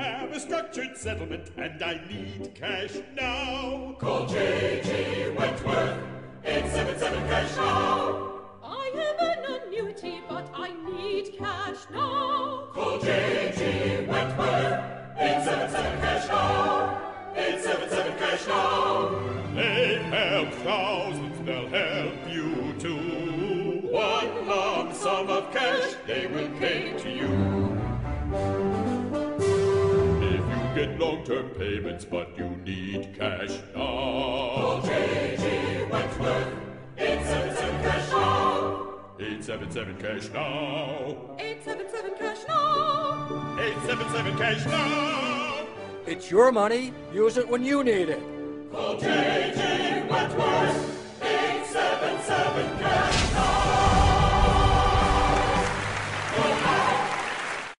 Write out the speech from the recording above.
have a structured settlement and I need cash now. Call J.G. Wentworth, 877 cash now. I have an annuity, but I need cash now. Call J.G. Wentworth, 877 cash now. 877 cash now. They help thousands, they'll help you too. One lump sum of cash they will pay to you. If get long-term payments but you need cash now. Call now. J.G. Wentworth, 877 cash now. 877 cash now. 877 cash now. 877 cash now. It's your money. Use it when you need it. Call J.G.